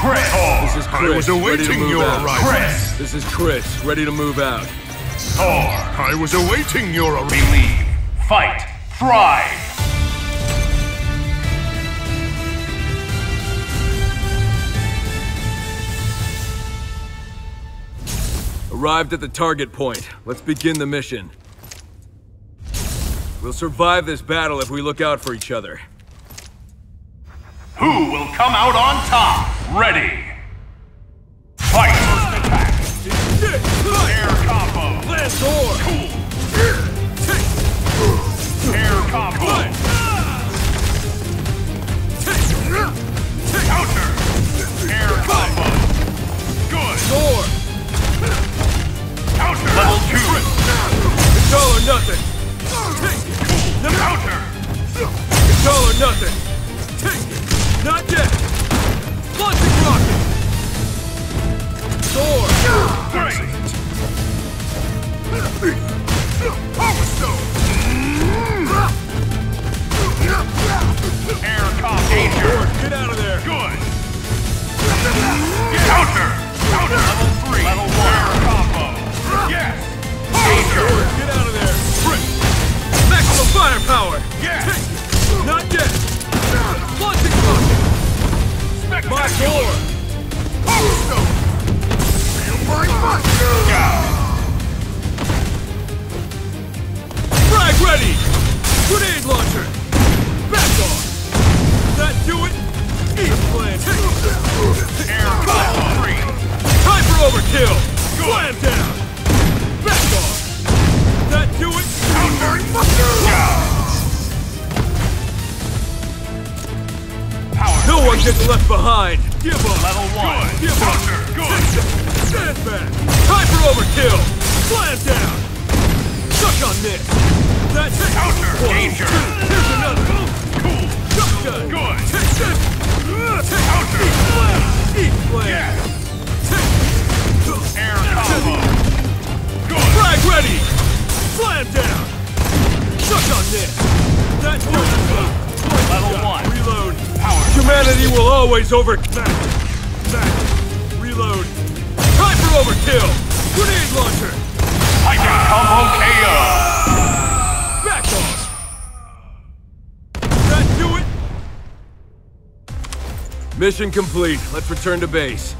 Chris. This is Chris. I was ready to awaiting move your out. arrival. Chris. This is Chris, ready to move out. Thor. I was awaiting your arrival. Believe. Fight. Thrive. Arrived at the target point. Let's begin the mission. We'll survive this battle if we look out for each other. Who will come out on top? Ready. Fight. First attack. Air combo. Lance Thor! Air combo. Counter. Air combo. Good. Thor! Counter. Level two. It's all or nothing! Counter. It's all or nothing! That do it? Eat! Air combo. Three. Time for overkill! Slam down! Back off! That do it? Power. No one gets left behind! Give up! Level one. Give up! Good. Stand back! Time for overkill! Slam down! Suck on this! That's it! Counter. Danger. Good. Take this! Counter. Eat flame! Eat flame! Yes. Air combo. Good. Frag ready! Slam down! Suck on this! That's! Level one. Reload! Power. Humanity will always over... Back! Back! Reload! Time for overkill! Grenade launcher! Mission complete. Let's return to base.